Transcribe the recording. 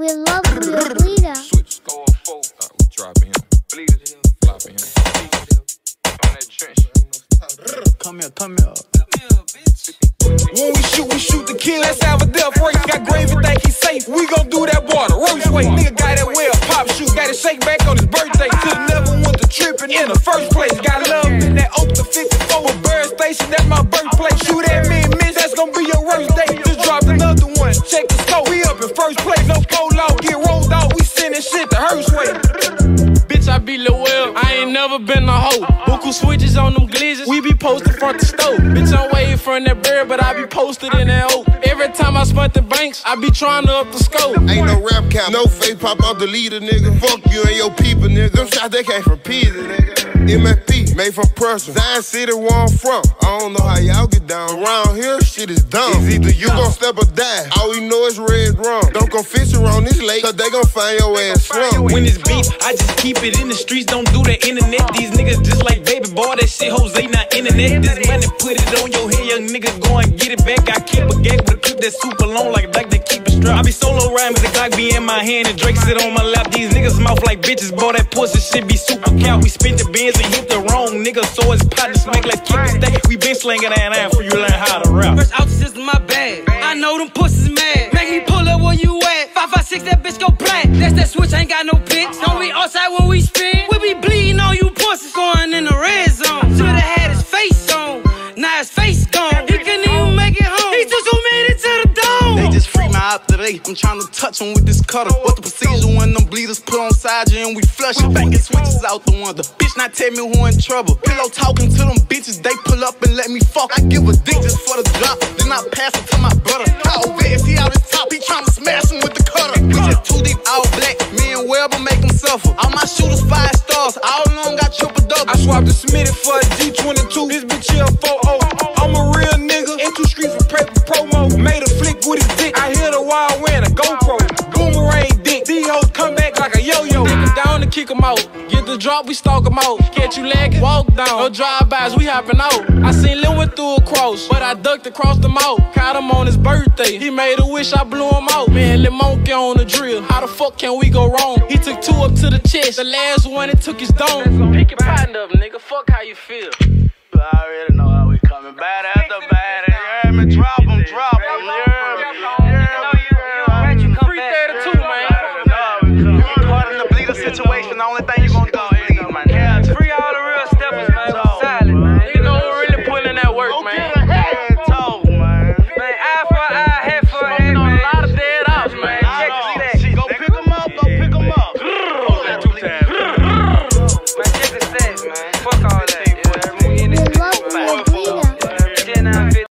We love your Bleeda. Switch score four. Uh, we dropping him. Bleedas. Flopping him. On that trench. Come here, come here. When we shoot, we shoot to kill. Let's have a death race. Got gravy, think he's safe. We gon' do that water. Roach way. Nigga got that well. Pop shoot. Got it shake back on his birthday. Could've never went to tripping in the first place. Got love in that oak to 54 with Bird Station. That's my birthplace. Shoot at me and miss. That's gonna be your worst day. Just dropped another one. Check the scope. We up in first place. No polo. Get rolled out. We sending shit to Hurst way. Bitch, I be Lil Will. I ain't never been a hoe. Buku switches on them glizzies. We be posted front the stove. Bitch, I'm way from that bird, but I be posted in that oak. Every time I spent the banks, I be trying to up the scope. Ain't no rap cap, no face pop out the leader, nigga. Fuck you and your people, nigga. Them shots they came from Pisa, nigga. MFP, made from Prussia. Zion City, where I'm from. I don't know how y'all get down. Around here, shit is dumb. It's either you gon' step or die. All we know is red rum. Don't go fish around this lake, cause they gon' find your ass slump. When it's beef, I just keep it in the streets, don't do the internet. These niggas just like baby boy, that shit Jose, not internet. This money, put it on your head, young nigga, go and get it back. I keep a gag with a that's super long, like a like they keep it strapped. I be solo rhyme with the Glock be in my hand and Drake sit on my lap. These niggas mouth like bitches, boy, that pussy shit be super cow. We spent the bins and hit the wrong nigga, so it's pot to smack, let's keep it stack. We been slinging that iron for you learn how to rap. First out is my bag. I know them pussies mad. Make me pull up where you at. Five five six, that bitch go black. That's that switch, ain't got no pitch. Don't be outside when today. I'm trying to touch them with this cutter. What the procedure when them bleeders put on side and we flush it? Banging switches out the window. Bitch, not tell me who in trouble. Pillow talking to them bitches, they pull up and let me fuck. I give a dick just for the drop. Then I pass it to my brother. How Vance, he out his top, he trying to smash him with the cutter. We just too deep, all black. Me and Weber make them suffer. All my shooters five stars, all along got triple double. I swapped the Smitty for a G22. This bitch here 4 I'm a real nigga. Into streets wild win, a GoPro. Boomerang dick. D hoes come back like a yo-yo. Take 'em down and kick 'em out. Get the drop, we stalk 'em out. Catch you lagging, walk down. No drive-bys, we hopping out. I seen Lil went through a cross, but I ducked across the mouth. Caught him on his birthday. He made a wish, I blew him out. Man, Lil Monkey on the drill. How the fuck can we go wrong? He took two up to the chest. The last one, it took his dome. Pick your partner up, nigga. Fuck how you feel. I already know how we coming. Bad after bad. You heard me? Drop 'em, drop 'em. You heard the only thing